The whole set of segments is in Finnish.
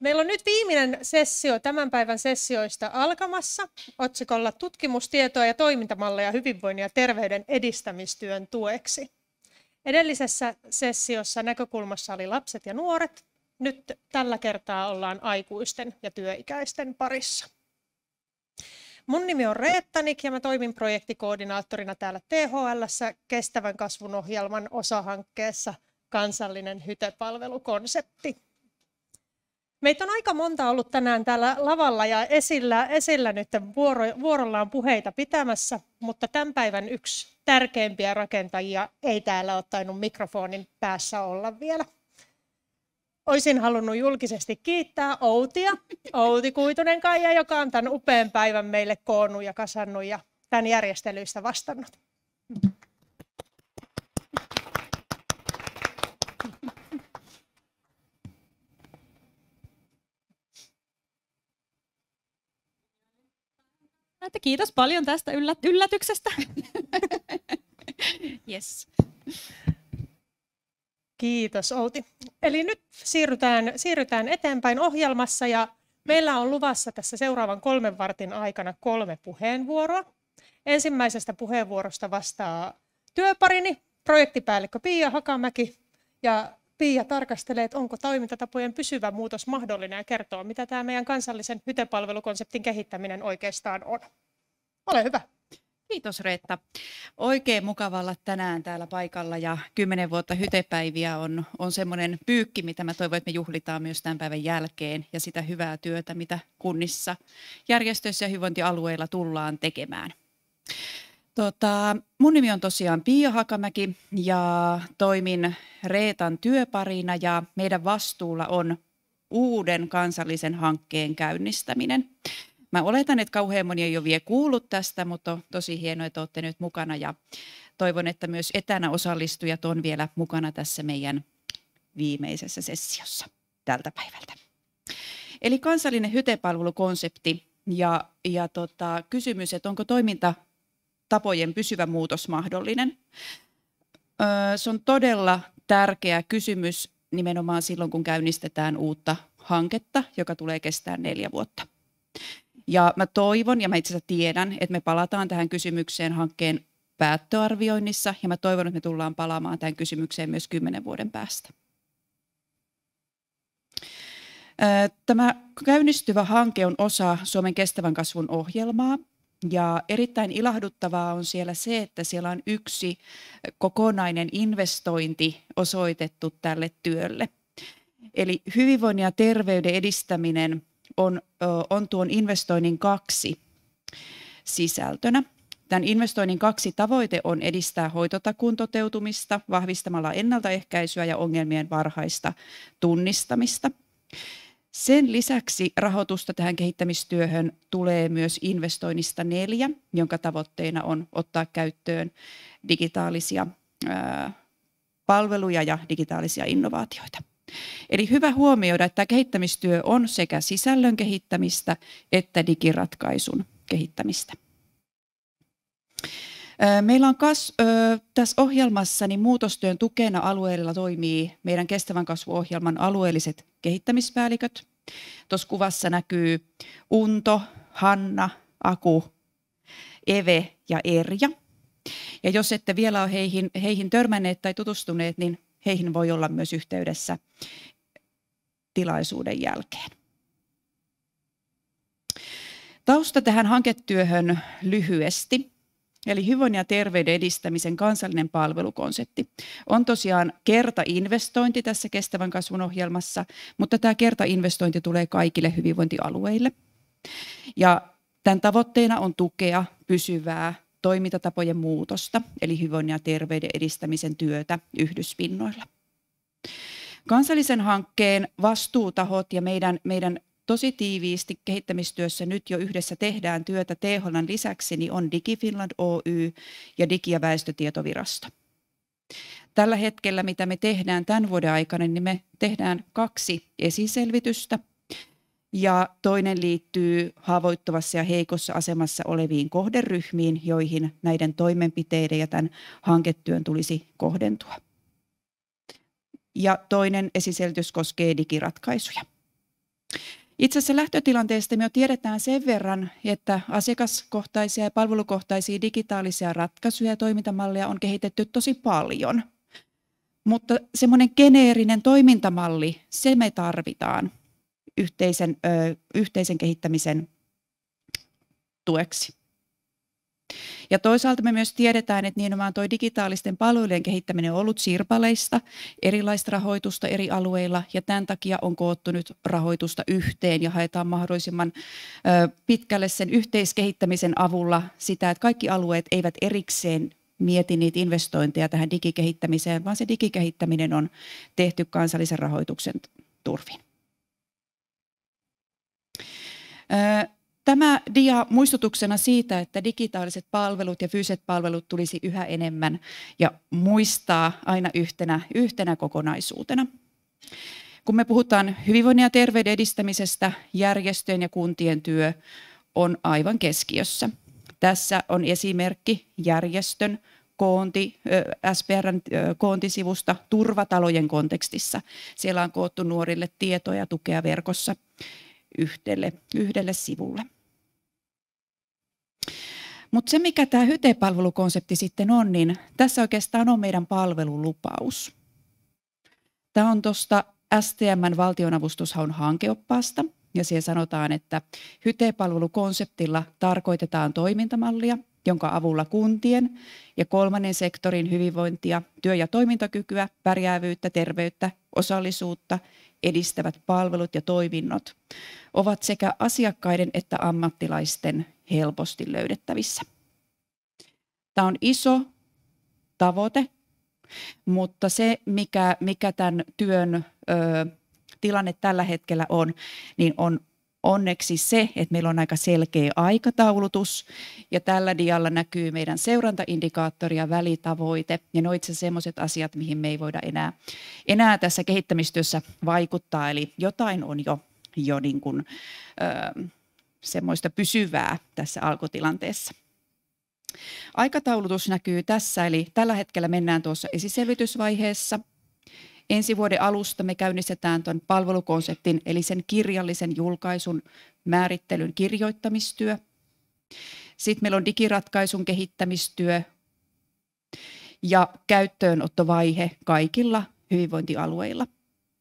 Meillä on nyt viimeinen sessio tämän päivän sessioista alkamassa otsikolla Tutkimustietoa ja toimintamalleja hyvinvoinnin ja terveyden edistämistyön tueksi. Edellisessä sessiossa näkökulmassa oli lapset ja nuoret. Nyt tällä kertaa ollaan aikuisten ja työikäisten parissa. Mun nimi on Reettanik ja mä toimin projektikoordinaattorina täällä THL kestävän kasvun ohjelman osahankkeessa kansallinen hytepalvelukonsepti. Meitä on aika monta ollut tänään täällä lavalla ja esillä, esillä nyt vuoro, vuorollaan puheita pitämässä, mutta tämän päivän yksi tärkeimpiä rakentajia ei täällä ottanut mikrofonin päässä olla vielä. Olisin halunnut julkisesti kiittää Outia, Outi Kuitunen Kaija, joka on tämän upean päivän meille koonnut ja kasannut ja tämän järjestelyistä vastannut. Että kiitos paljon tästä yllät- yllätyksestä. yes. Kiitos Outi. Eli nyt siirrytään, siirrytään eteenpäin ohjelmassa ja meillä on luvassa tässä seuraavan kolmen vartin aikana kolme puheenvuoroa. Ensimmäisestä puheenvuorosta vastaa työparini, projektipäällikkö Pia Hakamäki ja Pia tarkastelee, että onko toimintatapojen pysyvä muutos mahdollinen ja kertoo, mitä tämä meidän kansallisen hytepalvelukonseptin kehittäminen oikeastaan on. Ole hyvä. Kiitos Reetta. Oikein mukava olla tänään täällä paikalla ja kymmenen vuotta hytepäiviä on, on semmoinen pyykki, mitä mä toivon, että me juhlitaan myös tämän päivän jälkeen ja sitä hyvää työtä, mitä kunnissa, järjestöissä ja hyvinvointialueilla tullaan tekemään. Tota, mun nimi on tosiaan Pia Hakamäki ja toimin Reetan työparina ja meidän vastuulla on uuden kansallisen hankkeen käynnistäminen. Mä oletan, että kauhean moni ei ole vielä kuullut tästä, mutta on tosi hienoa, että olette nyt mukana ja toivon, että myös etänä osallistujat on vielä mukana tässä meidän viimeisessä sessiossa tältä päivältä. Eli kansallinen hytepalvelukonsepti ja, ja tota, kysymys, että onko toimintatapojen pysyvä muutos mahdollinen. Se on todella tärkeä kysymys nimenomaan silloin, kun käynnistetään uutta hanketta, joka tulee kestää neljä vuotta. Ja mä toivon ja mä itse asiassa tiedän, että me palataan tähän kysymykseen hankkeen päättöarvioinnissa ja mä toivon, että me tullaan palaamaan tähän kysymykseen myös kymmenen vuoden päästä. Tämä käynnistyvä hanke on osa Suomen kestävän kasvun ohjelmaa ja erittäin ilahduttavaa on siellä se, että siellä on yksi kokonainen investointi osoitettu tälle työlle. Eli hyvinvoinnin ja terveyden edistäminen on, on tuon investoinnin kaksi sisältönä. Tämän investoinnin kaksi tavoite on edistää hoitotakuun toteutumista vahvistamalla ennaltaehkäisyä ja ongelmien varhaista tunnistamista. Sen lisäksi rahoitusta tähän kehittämistyöhön tulee myös investoinnista neljä, jonka tavoitteena on ottaa käyttöön digitaalisia palveluja ja digitaalisia innovaatioita. Eli hyvä huomioida, että kehittämistyö on sekä sisällön kehittämistä että digiratkaisun kehittämistä. Meillä on kas, tässä ohjelmassa niin muutostyön tukena alueella toimii meidän kestävän kasvuohjelman alueelliset kehittämispäälliköt. Tuossa kuvassa näkyy Unto, Hanna, Aku, Eve ja Erja. Ja jos ette vielä ole heihin, heihin törmänneet tai tutustuneet, niin heihin voi olla myös yhteydessä tilaisuuden jälkeen. Tausta tähän hanketyöhön lyhyesti. Eli hyvinvoinnin ja terveyden edistämisen kansallinen palvelukonsepti on tosiaan kertainvestointi tässä kestävän kasvun ohjelmassa, mutta tämä kertainvestointi tulee kaikille hyvinvointialueille. Ja tämän tavoitteena on tukea pysyvää toimintatapojen muutosta, eli hyvinvoinnin ja terveyden edistämisen työtä Yhdysvinnoilla. Kansallisen hankkeen vastuutahot ja meidän, meidän tosi tiiviisti kehittämistyössä nyt jo yhdessä tehdään työtä THLn lisäksi, niin on DigiFinland Oy ja Digi- ja väestötietovirasto. Tällä hetkellä, mitä me tehdään tämän vuoden aikana, niin me tehdään kaksi esiselvitystä – ja toinen liittyy haavoittuvassa ja heikossa asemassa oleviin kohderyhmiin, joihin näiden toimenpiteiden ja tämän hanketyön tulisi kohdentua. Ja toinen esiselitys koskee digiratkaisuja. Itse asiassa lähtötilanteesta me jo tiedetään sen verran, että asiakaskohtaisia ja palvelukohtaisia digitaalisia ratkaisuja ja toimintamalleja on kehitetty tosi paljon. Mutta semmoinen geneerinen toimintamalli, se me tarvitaan yhteisen, ö, yhteisen kehittämisen tueksi. Ja toisaalta me myös tiedetään, että nimenomaan tuo digitaalisten palvelujen kehittäminen on ollut sirpaleista, erilaista rahoitusta eri alueilla ja tämän takia on koottu nyt rahoitusta yhteen ja haetaan mahdollisimman pitkälle sen yhteiskehittämisen avulla sitä, että kaikki alueet eivät erikseen mieti niitä investointeja tähän digikehittämiseen, vaan se digikehittäminen on tehty kansallisen rahoituksen turvin. Tämä dia muistutuksena siitä, että digitaaliset palvelut ja fyysiset palvelut tulisi yhä enemmän ja muistaa aina yhtenä, yhtenä kokonaisuutena. Kun me puhutaan hyvinvoinnin ja terveyden edistämisestä, järjestöjen ja kuntien työ on aivan keskiössä. Tässä on esimerkki järjestön koonti, SPRn koontisivusta turvatalojen kontekstissa. Siellä on koottu nuorille tietoa ja tukea verkossa yhdelle, yhdelle sivulle. Mutta se, mikä tämä hytepalvelukonsepti sitten on, niin tässä oikeastaan on meidän palvelulupaus. Tämä on tuosta STMn valtionavustushaun hankeoppaasta, ja siellä sanotaan, että hytepalvelukonseptilla tarkoitetaan toimintamallia, jonka avulla kuntien ja kolmannen sektorin hyvinvointia, työ- ja toimintakykyä, pärjäävyyttä, terveyttä, osallisuutta edistävät palvelut ja toiminnot ovat sekä asiakkaiden että ammattilaisten helposti löydettävissä. Tämä on iso tavoite, mutta se, mikä, mikä tämän työn ö, tilanne tällä hetkellä on, niin on onneksi se, että meillä on aika selkeä aikataulutus ja tällä dialla näkyy meidän seurantaindikaattori ja välitavoite ja ne itse sellaiset asiat, mihin me ei voida enää, enää tässä kehittämistyössä vaikuttaa, eli jotain on jo, jo niin kuin, ö, semmoista pysyvää tässä alkutilanteessa. Aikataulutus näkyy tässä, eli tällä hetkellä mennään tuossa esiselvitysvaiheessa. Ensi vuoden alusta me käynnistetään tuon palvelukonseptin, eli sen kirjallisen julkaisun määrittelyn kirjoittamistyö. Sitten meillä on digiratkaisun kehittämistyö ja käyttöönottovaihe kaikilla hyvinvointialueilla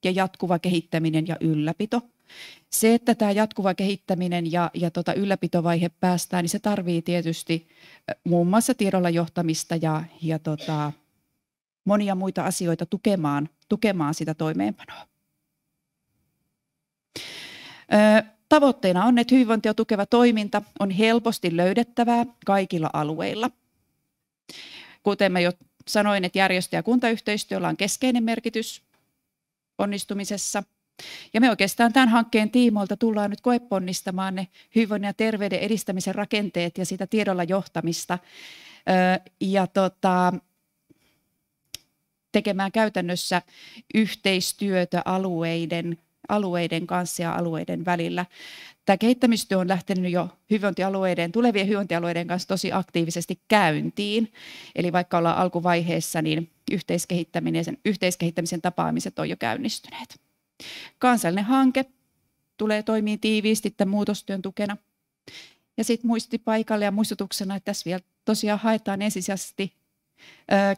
ja jatkuva kehittäminen ja ylläpito – se, että tämä jatkuva kehittäminen ja, ja tota ylläpitovaihe päästään, niin se tarvii tietysti muun muassa tiedolla johtamista ja, ja tota, monia muita asioita tukemaan, tukemaan sitä toimeenpanoa. Ö, tavoitteena on, että hyvinvointia tukeva toiminta on helposti löydettävää kaikilla alueilla. Kuten mä jo sanoin, että järjestö- ja kuntayhteistyöllä on keskeinen merkitys onnistumisessa – ja me oikeastaan tämän hankkeen tiimoilta tullaan nyt koeponnistamaan ne hyvinvoinnin ja terveyden edistämisen rakenteet ja sitä tiedolla johtamista. Ja tota, tekemään käytännössä yhteistyötä alueiden, alueiden kanssa ja alueiden välillä. Tämä kehittämistyö on lähtenyt jo hyvinvointialueiden, tulevien hyvinvointialueiden kanssa tosi aktiivisesti käyntiin. Eli vaikka ollaan alkuvaiheessa, niin yhteiskehittämisen, yhteiskehittämisen tapaamiset on jo käynnistyneet. Kansallinen hanke tulee toimii tiiviisti tämän muutostyön tukena. Ja sitten muisti paikalle ja muistutuksena, että tässä vielä tosiaan haetaan ensisijaisesti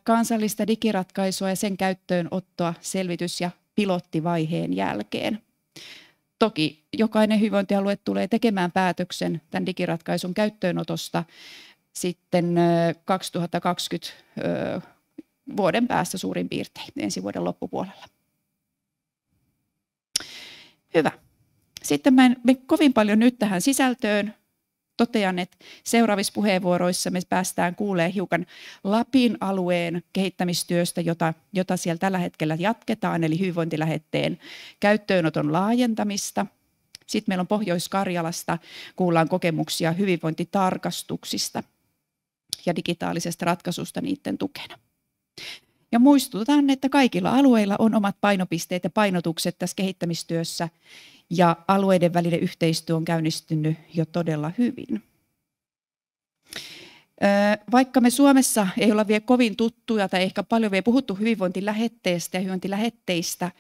kansallista digiratkaisua ja sen käyttöönottoa selvitys- ja pilottivaiheen jälkeen. Toki jokainen hyvinvointialue tulee tekemään päätöksen tämän digiratkaisun käyttöönotosta sitten 2020 vuoden päästä suurin piirtein ensi vuoden loppupuolella. Hyvä. Sitten mä en kovin paljon nyt tähän sisältöön. Totean, että seuraavissa puheenvuoroissa me päästään kuulemaan hiukan Lapin alueen kehittämistyöstä, jota, jota siellä tällä hetkellä jatketaan, eli hyvinvointilähetteen käyttöönoton laajentamista. Sitten meillä on Pohjois-Karjalasta, kuullaan kokemuksia hyvinvointitarkastuksista ja digitaalisesta ratkaisusta niiden tukena. Ja muistutan, että kaikilla alueilla on omat painopisteet ja painotukset tässä kehittämistyössä ja alueiden välinen yhteistyö on käynnistynyt jo todella hyvin. Vaikka me Suomessa ei olla vielä kovin tuttuja tai ehkä paljon vielä puhuttu hyvinvointilähetteestä ja hyvinvointilähetteistä,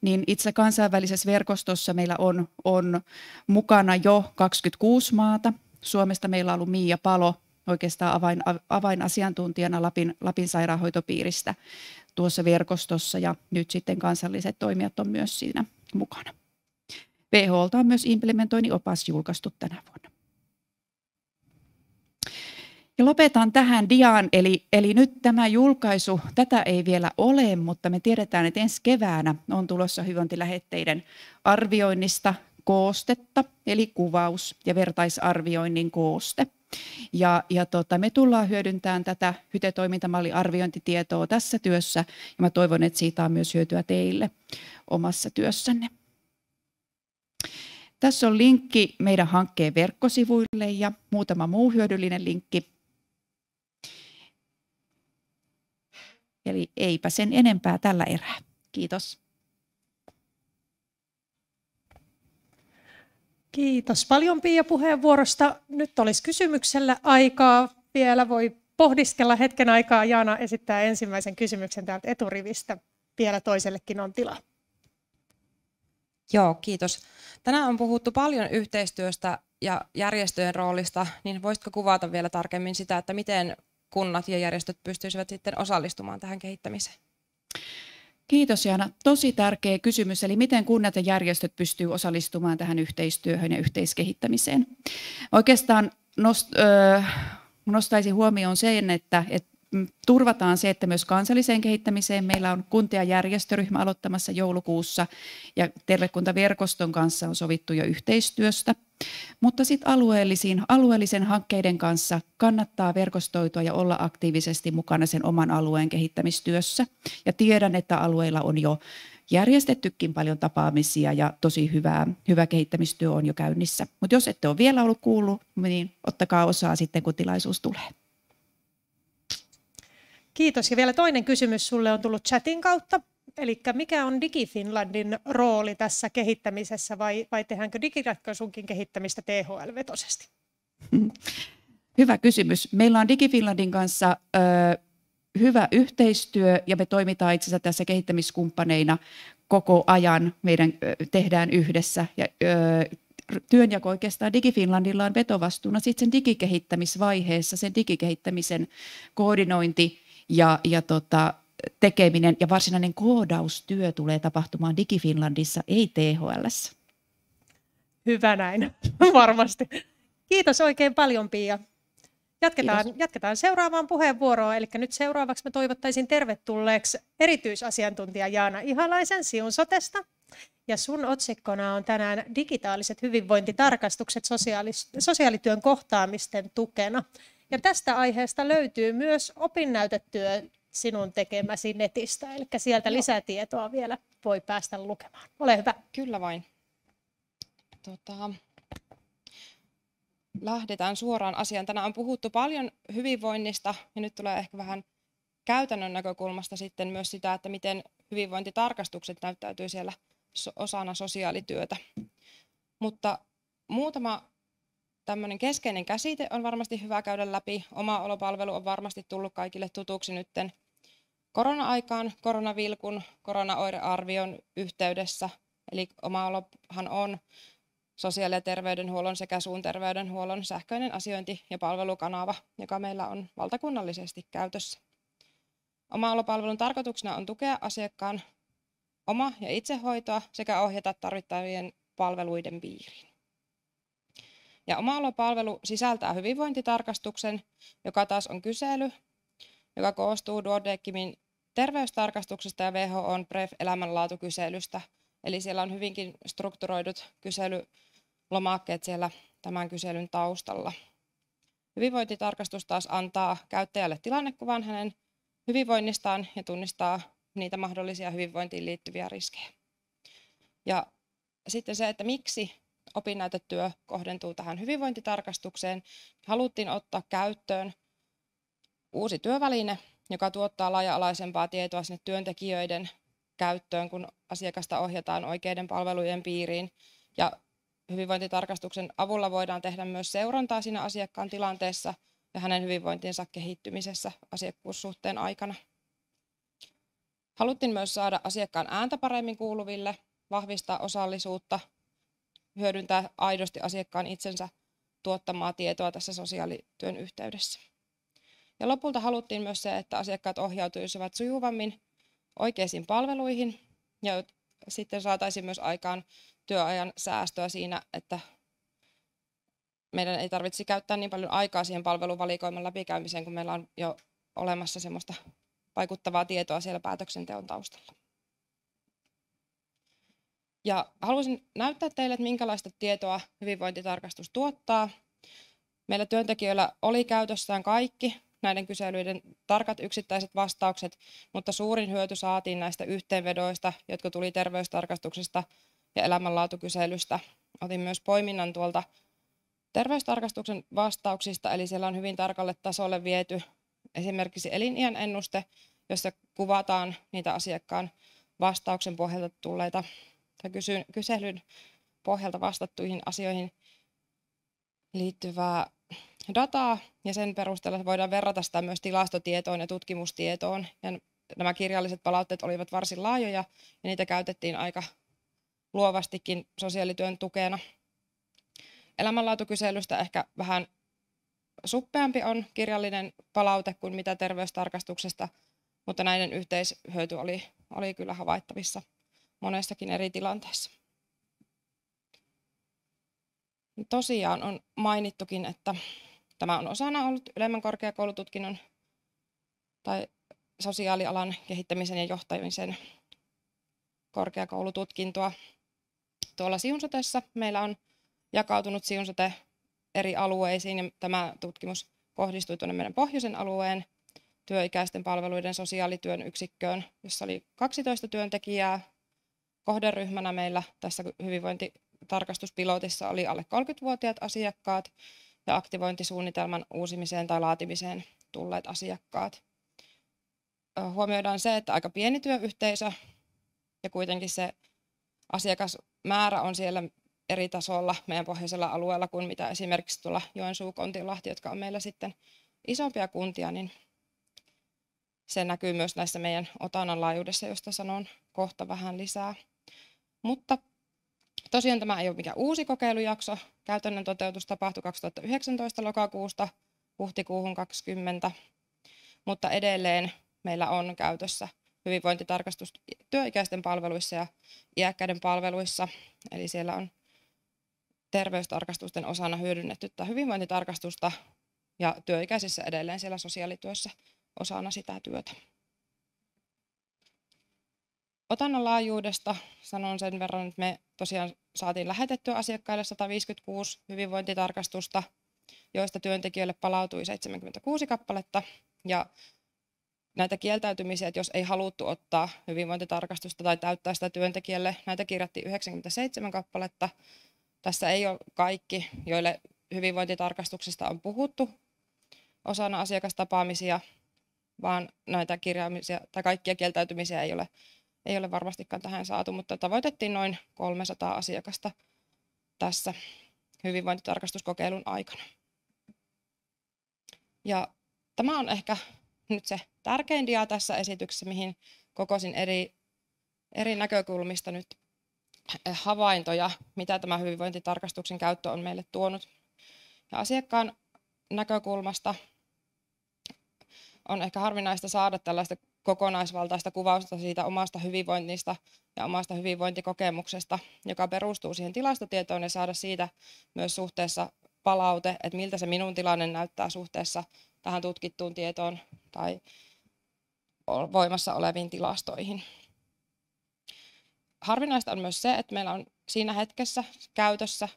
niin itse kansainvälisessä verkostossa meillä on, on mukana jo 26 maata. Suomesta meillä on ollut Miia Palo oikeastaan avain, avainasiantuntijana Lapin, Lapin sairaanhoitopiiristä tuossa verkostossa ja nyt sitten kansalliset toimijat on myös siinä mukana. WHOlta on myös implementoinniopas julkaistu tänä vuonna. Ja lopetan tähän diaan, eli, eli nyt tämä julkaisu, tätä ei vielä ole, mutta me tiedetään, että ensi keväänä on tulossa hyvinvointilähetteiden arvioinnista koostetta, eli kuvaus ja vertaisarvioinnin kooste. Ja, ja tota, me tullaan hyödyntämään tätä hytetoimintamalliarviointitietoa tässä työssä, ja mä toivon, että siitä on myös hyötyä teille omassa työssänne. Tässä on linkki meidän hankkeen verkkosivuille ja muutama muu hyödyllinen linkki. Eli eipä sen enempää tällä erää. Kiitos. Kiitos paljon Pia puheenvuorosta. Nyt olisi kysymyksellä aikaa. Vielä voi pohdiskella hetken aikaa. Jaana esittää ensimmäisen kysymyksen täältä eturivistä. Vielä toisellekin on tilaa. Joo, kiitos. Tänään on puhuttu paljon yhteistyöstä ja järjestöjen roolista, niin voisitko kuvata vielä tarkemmin sitä, että miten kunnat ja järjestöt pystyisivät sitten osallistumaan tähän kehittämiseen? Kiitos Jaana. Tosi tärkeä kysymys, eli miten kunnat ja järjestöt pystyvät osallistumaan tähän yhteistyöhön ja yhteiskehittämiseen. Oikeastaan nost, ö, nostaisin huomioon sen, että, että turvataan se, että myös kansalliseen kehittämiseen meillä on kuntia järjestöryhmä aloittamassa joulukuussa ja tervekuntaverkoston kanssa on sovittu jo yhteistyöstä. Mutta sitten alueellisiin, alueellisen hankkeiden kanssa kannattaa verkostoitua ja olla aktiivisesti mukana sen oman alueen kehittämistyössä. Ja tiedän, että alueilla on jo järjestettykin paljon tapaamisia ja tosi hyvää, hyvä kehittämistyö on jo käynnissä. Mutta jos ette ole vielä ollut kuullut, niin ottakaa osaa sitten, kun tilaisuus tulee. Kiitos. Ja vielä toinen kysymys sulle on tullut chatin kautta. Eli mikä on DigiFinlandin rooli tässä kehittämisessä vai, vai tehdäänkö digiratkaisunkin kehittämistä THL-vetoisesti? Hyvä kysymys. Meillä on DigiFinlandin kanssa ö, hyvä yhteistyö ja me toimitaan itse asiassa tässä kehittämiskumppaneina koko ajan. Meidän ö, tehdään yhdessä ja ö, työnjako oikeastaan DigiFinlandilla on vetovastuuna sitten sen digikehittämisvaiheessa, sen digikehittämisen koordinointi ja, ja tota, tekeminen ja varsinainen koodaustyö tulee tapahtumaan DigiFinlandissa, ei THL. Hyvä näin, varmasti. Kiitos oikein paljon Pia. Jatketaan, jatketaan seuraavaan puheenvuoroon. Eli nyt seuraavaksi me toivottaisin tervetulleeksi erityisasiantuntija Jaana Ihalaisen Siun Sotesta. Ja sun otsikkona on tänään digitaaliset hyvinvointitarkastukset sosiaalis- sosiaalityön kohtaamisten tukena. Ja tästä aiheesta löytyy myös opinnäytetyö sinun tekemäsi netistä, eli sieltä Joo. lisätietoa vielä voi päästä lukemaan. Ole hyvä. Kyllä vain. Tota, lähdetään suoraan asiaan. Tänään on puhuttu paljon hyvinvoinnista ja nyt tulee ehkä vähän käytännön näkökulmasta sitten myös sitä, että miten hyvinvointitarkastukset näyttäytyy siellä osana sosiaalityötä. Mutta muutama tämmöinen keskeinen käsite on varmasti hyvä käydä läpi. Oma olopalvelu on varmasti tullut kaikille tutuksi nytten korona-aikaan, koronavilkun, koronaoirearvion yhteydessä. Eli oma olohan on sosiaali- ja terveydenhuollon sekä suun terveydenhuollon sähköinen asiointi- ja palvelukanava, joka meillä on valtakunnallisesti käytössä. Oma olopalvelun tarkoituksena on tukea asiakkaan oma- ja itsehoitoa sekä ohjata tarvittavien palveluiden piiriin. Ja oma-alopalvelu sisältää hyvinvointitarkastuksen, joka taas on kysely, joka koostuu Duodecimin terveystarkastuksesta ja WHOn PREF-elämänlaatukyselystä. Eli siellä on hyvinkin strukturoidut kyselylomakkeet siellä tämän kyselyn taustalla. Hyvinvointitarkastus taas antaa käyttäjälle tilannekuvan hänen hyvinvoinnistaan ja tunnistaa niitä mahdollisia hyvinvointiin liittyviä riskejä. Ja sitten se, että miksi opinnäytetyö kohdentuu tähän hyvinvointitarkastukseen. Haluttiin ottaa käyttöön uusi työväline, joka tuottaa laaja-alaisempaa tietoa sinne työntekijöiden käyttöön, kun asiakasta ohjataan oikeiden palvelujen piiriin. Ja hyvinvointitarkastuksen avulla voidaan tehdä myös seurantaa siinä asiakkaan tilanteessa ja hänen hyvinvointinsa kehittymisessä asiakkuussuhteen aikana. Haluttiin myös saada asiakkaan ääntä paremmin kuuluville, vahvistaa osallisuutta, hyödyntää aidosti asiakkaan itsensä tuottamaa tietoa tässä sosiaalityön yhteydessä. Ja lopulta haluttiin myös se, että asiakkaat ohjautuisivat sujuvammin oikeisiin palveluihin ja sitten saataisiin myös aikaan työajan säästöä siinä, että meidän ei tarvitse käyttää niin paljon aikaa siihen palveluvalikoiman läpikäymiseen, kun meillä on jo olemassa semmoista vaikuttavaa tietoa siellä päätöksenteon taustalla. Ja haluaisin näyttää teille, että minkälaista tietoa hyvinvointitarkastus tuottaa. Meillä työntekijöillä oli käytössään kaikki näiden kyselyiden tarkat yksittäiset vastaukset, mutta suurin hyöty saatiin näistä yhteenvedoista, jotka tuli terveystarkastuksesta ja elämänlaatukyselystä. Otin myös poiminnan tuolta terveystarkastuksen vastauksista, eli siellä on hyvin tarkalle tasolle viety esimerkiksi eliniän ennuste, jossa kuvataan niitä asiakkaan vastauksen pohjalta tulleita tai kyselyn pohjalta vastattuihin asioihin liittyvää dataa ja sen perusteella voidaan verrata sitä myös tilastotietoon ja tutkimustietoon. Ja nämä kirjalliset palautteet olivat varsin laajoja ja niitä käytettiin aika luovastikin sosiaalityön tukena. Elämänlaatukyselystä ehkä vähän suppeampi on kirjallinen palaute kuin mitä terveystarkastuksesta, mutta näiden yhteishyöty oli, oli kyllä havaittavissa monessakin eri tilanteessa. Tosiaan on mainittukin, että tämä on osana ollut ylemmän korkeakoulututkinnon tai sosiaalialan kehittämisen ja johtamisen korkeakoulututkintoa. Tuolla Siunsotessa meillä on jakautunut Siunsote eri alueisiin ja tämä tutkimus kohdistui tuonne meidän pohjoisen alueen työikäisten palveluiden sosiaalityön yksikköön, jossa oli 12 työntekijää. Kohderyhmänä meillä tässä hyvinvointitarkastuspilotissa oli alle 30-vuotiaat asiakkaat ja aktivointisuunnitelman uusimiseen tai laatimiseen tulleet asiakkaat. Huomioidaan se, että aika pieni työyhteisö ja kuitenkin se asiakasmäärä on siellä eri tasolla meidän pohjoisella alueella kuin mitä esimerkiksi tuolla Joensuu, Kontiolahti, jotka on meillä sitten isompia kuntia, niin se näkyy myös näissä meidän otanan laajuudessa, josta sanon kohta vähän lisää. Mutta tosiaan tämä ei ole mikään uusi kokeilujakso. Käytännön toteutus tapahtui 2019 lokakuusta huhtikuuhun 2020, mutta edelleen meillä on käytössä hyvinvointitarkastus työikäisten palveluissa ja iäkkäiden palveluissa. Eli siellä on terveystarkastusten osana hyödynnetty tätä hyvinvointitarkastusta ja työikäisissä edelleen siellä sosiaalityössä osana sitä työtä. Otannan laajuudesta sanon sen verran, että me tosiaan saatiin lähetettyä asiakkaille 156 hyvinvointitarkastusta, joista työntekijöille palautui 76 kappaletta. Ja näitä kieltäytymisiä, että jos ei haluttu ottaa hyvinvointitarkastusta tai täyttää sitä työntekijälle, näitä kirjattiin 97 kappaletta. Tässä ei ole kaikki, joille hyvinvointitarkastuksesta on puhuttu osana asiakastapaamisia, vaan näitä kirjaamisia tai kaikkia kieltäytymisiä ei ole, ei ole varmastikaan tähän saatu, mutta tavoitettiin noin 300 asiakasta tässä hyvinvointitarkastuskokeilun aikana. Ja tämä on ehkä nyt se tärkein dia tässä esityksessä, mihin kokosin eri, eri näkökulmista nyt havaintoja, mitä tämä hyvinvointitarkastuksen käyttö on meille tuonut. Ja asiakkaan näkökulmasta on ehkä harvinaista saada tällaista kokonaisvaltaista kuvausta siitä omasta hyvinvoinnista ja omasta hyvinvointikokemuksesta, joka perustuu siihen tilastotietoon ja saada siitä myös suhteessa palaute, että miltä se minun tilanne näyttää suhteessa tähän tutkittuun tietoon tai voimassa oleviin tilastoihin. Harvinaista on myös se, että meillä on siinä hetkessä käytössä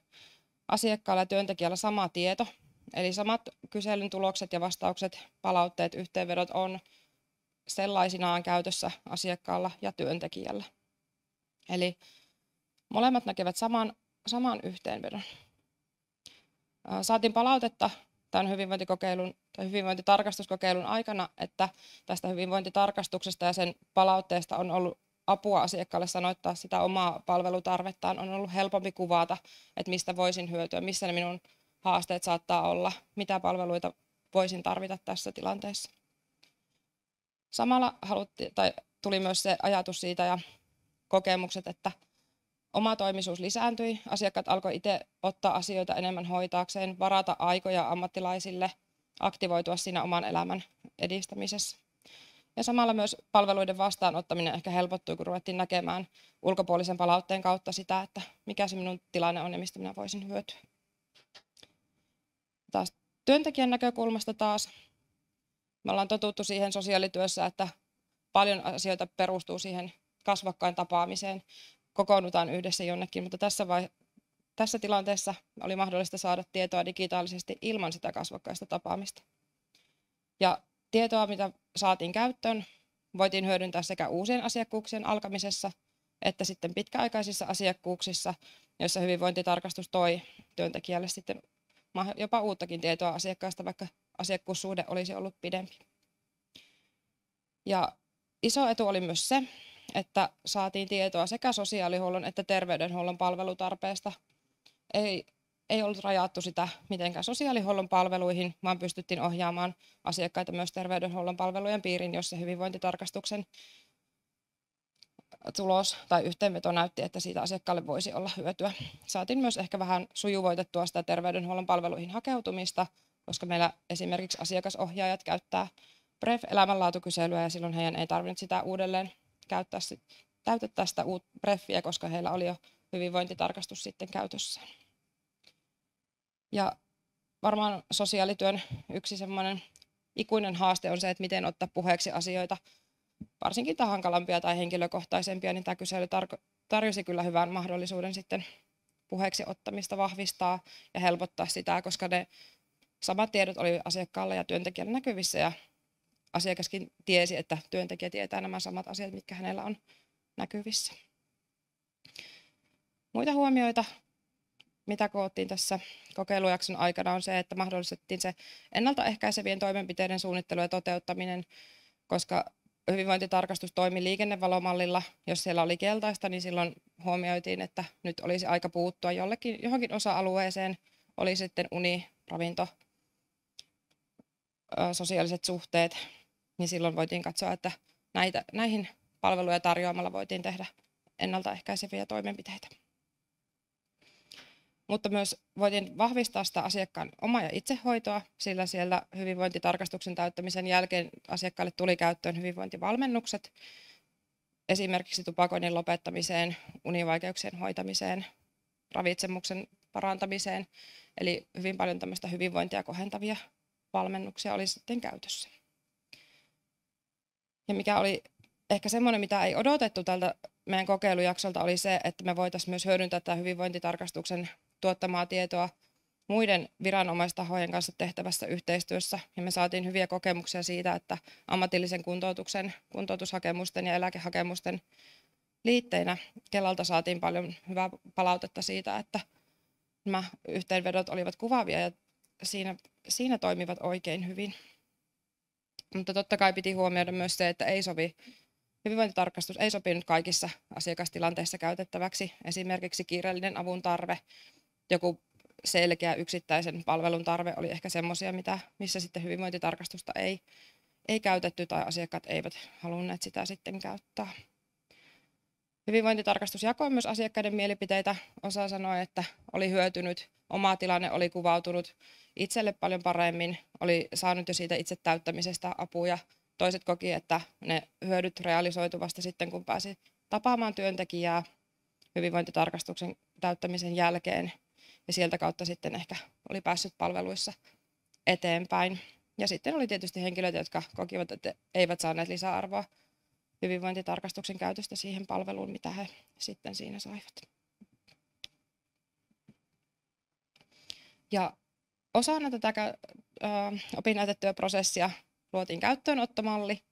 asiakkaalla ja työntekijällä sama tieto, eli samat kyselyn tulokset ja vastaukset, palautteet, yhteenvedot on sellaisinaan käytössä asiakkaalla ja työntekijällä. Eli molemmat näkevät saman, saman yhteenvedon. Saatiin palautetta tämän hyvinvointikokeilun tai hyvinvointitarkastuskokeilun aikana, että tästä hyvinvointitarkastuksesta ja sen palautteesta on ollut apua asiakkaalle sanoittaa sitä omaa palvelutarvettaan, on ollut helpompi kuvata, että mistä voisin hyötyä, missä ne minun haasteet saattaa olla, mitä palveluita voisin tarvita tässä tilanteessa. Samalla halutti, tai tuli myös se ajatus siitä ja kokemukset, että oma toimisuus lisääntyi. Asiakkaat alkoi itse ottaa asioita enemmän hoitaakseen, varata aikoja ammattilaisille, aktivoitua siinä oman elämän edistämisessä. Ja samalla myös palveluiden vastaanottaminen ehkä helpottui, kun ruvettiin näkemään ulkopuolisen palautteen kautta sitä, että mikä se minun tilanne on ja mistä minä voisin hyötyä. Taas työntekijän näkökulmasta taas me ollaan totuttu siihen sosiaalityössä, että paljon asioita perustuu siihen kasvokkain tapaamiseen, kokoonnutaan yhdessä jonnekin, mutta tässä, vai, tässä tilanteessa oli mahdollista saada tietoa digitaalisesti ilman sitä kasvokkaista tapaamista. Ja tietoa, mitä saatiin käyttöön, voitiin hyödyntää sekä uusien asiakkuuksien alkamisessa että sitten pitkäaikaisissa asiakkuuksissa, joissa hyvinvointitarkastus toi työntekijälle sitten jopa uuttakin tietoa asiakkaasta, vaikka asiakkuussuhde olisi ollut pidempi. Ja iso etu oli myös se, että saatiin tietoa sekä sosiaalihuollon että terveydenhuollon palvelutarpeesta. Ei, ei ollut rajattu sitä mitenkään sosiaalihuollon palveluihin, vaan pystyttiin ohjaamaan asiakkaita myös terveydenhuollon palvelujen piiriin, jossa hyvinvointitarkastuksen tulos tai yhteenveto näytti, että siitä asiakkaalle voisi olla hyötyä. Saatiin myös ehkä vähän sujuvoitettua sitä terveydenhuollon palveluihin hakeutumista, koska meillä esimerkiksi asiakasohjaajat käyttää PREF-elämänlaatukyselyä ja silloin heidän ei tarvinnut sitä uudelleen käyttää, täytettää sitä PREFiä, koska heillä oli jo hyvinvointitarkastus sitten käytössä. Ja varmaan sosiaalityön yksi semmoinen ikuinen haaste on se, että miten ottaa puheeksi asioita, varsinkin tämä hankalampia tai henkilökohtaisempia, niin tämä kysely tarjosi kyllä hyvän mahdollisuuden sitten puheeksi ottamista vahvistaa ja helpottaa sitä, koska ne samat tiedot oli asiakkaalla ja työntekijällä näkyvissä ja asiakaskin tiesi, että työntekijä tietää nämä samat asiat, mitkä hänellä on näkyvissä. Muita huomioita, mitä koottiin tässä kokeilujakson aikana, on se, että mahdollistettiin se ennaltaehkäisevien toimenpiteiden suunnittelu ja toteuttaminen, koska hyvinvointitarkastus toimi liikennevalomallilla. Jos siellä oli keltaista, niin silloin huomioitiin, että nyt olisi aika puuttua jollekin, johonkin osa-alueeseen, oli sitten uni, ravinto, sosiaaliset suhteet, niin silloin voitiin katsoa, että näitä, näihin palveluja tarjoamalla voitiin tehdä ennaltaehkäiseviä toimenpiteitä. Mutta myös voitiin vahvistaa sitä asiakkaan oma- ja itsehoitoa, sillä siellä hyvinvointitarkastuksen täyttämisen jälkeen asiakkaalle tuli käyttöön hyvinvointivalmennukset, esimerkiksi tupakoinnin lopettamiseen, univaikeuksien hoitamiseen, ravitsemuksen parantamiseen, eli hyvin paljon tämmöistä hyvinvointia kohentavia valmennuksia oli sitten käytössä. Ja mikä oli ehkä semmoinen, mitä ei odotettu tältä meidän kokeilujaksolta, oli se, että me voitaisiin myös hyödyntää tätä hyvinvointitarkastuksen tuottamaa tietoa muiden viranomaistahojen kanssa tehtävässä yhteistyössä. Ja me saatiin hyviä kokemuksia siitä, että ammatillisen kuntoutuksen, kuntoutushakemusten ja eläkehakemusten liitteinä Kelalta saatiin paljon hyvää palautetta siitä, että nämä yhteenvedot olivat kuvaavia ja siinä, siinä toimivat oikein hyvin. Mutta totta kai piti huomioida myös se, että ei sovi, hyvinvointitarkastus ei sopinut kaikissa asiakastilanteissa käytettäväksi. Esimerkiksi kiireellinen avun tarve, joku selkeä yksittäisen palvelun tarve oli ehkä semmoisia, missä sitten hyvinvointitarkastusta ei, ei käytetty tai asiakkaat eivät halunneet sitä sitten käyttää. Hyvinvointitarkastus jakoi myös asiakkaiden mielipiteitä. Osa sanoi, että oli hyötynyt, oma tilanne oli kuvautunut itselle paljon paremmin, oli saanut jo siitä itse täyttämisestä apuja. Toiset koki, että ne hyödyt realisoituvasta sitten, kun pääsi tapaamaan työntekijää hyvinvointitarkastuksen täyttämisen jälkeen. Ja sieltä kautta sitten ehkä oli päässyt palveluissa eteenpäin. Ja sitten oli tietysti henkilöitä, jotka kokivat, että eivät saaneet lisäarvoa hyvinvointitarkastuksen käytöstä siihen palveluun, mitä he sitten siinä saivat. Ja osana tätä opinnäytetyöprosessia luotiin käyttöönottomalli,